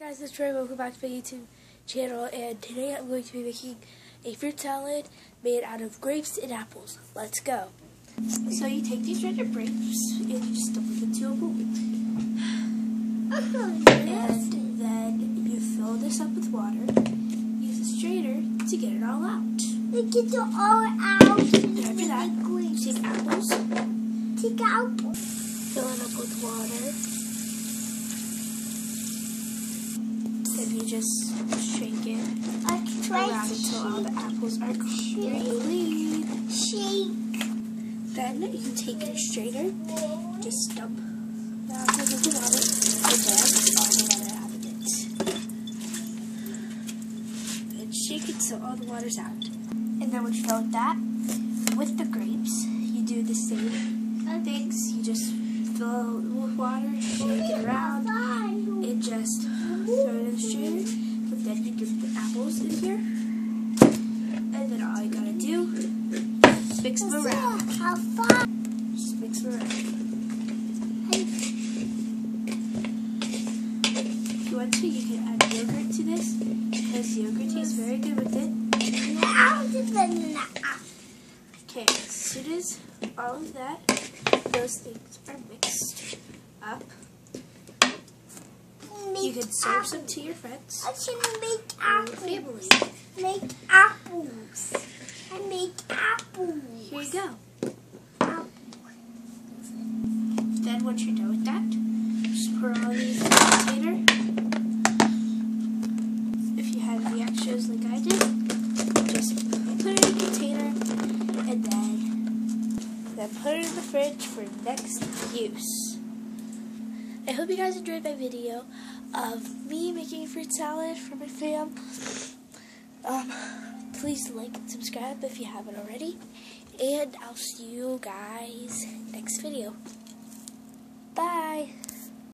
guys, it's Trey. Welcome back to my YouTube channel, and today I'm going to be making a fruit salad made out of grapes and apples. Let's go. So you take these shredded grapes and you just dump them into a bowl, and then you fill this up with water. Use a strainer to get it all out. Get it all out. And after that, take apples, Take out. fill it up with water, then you just shake it I try around to until all the apples are clean. shake. Then you can take your strainer, just dump the apples into water, and then all the water out of it. And shake it so all the water's out. And then once you're done with that, with the grapes, you do the same things. You just fill it with water, shake it around, and just apples in here. And then all you gotta do is mix them around. How far? Just mix them around. If you want to, you can add yogurt to this because yogurt tastes very good with it. Now the banana. Okay, as soon as all of that, those things are mixed up, you can serve some to your friends I can make your apples. family. Make apples. I make apples. Here you go. Apples. Then once you're done with that, just pour all these in a container. If you have the extras like I did, just put it in a container and then then put it in the fridge for next use. I hope you guys enjoyed my video of me making fruit salad for my fam. Um, please like and subscribe if you haven't already. And I'll see you guys next video. Bye.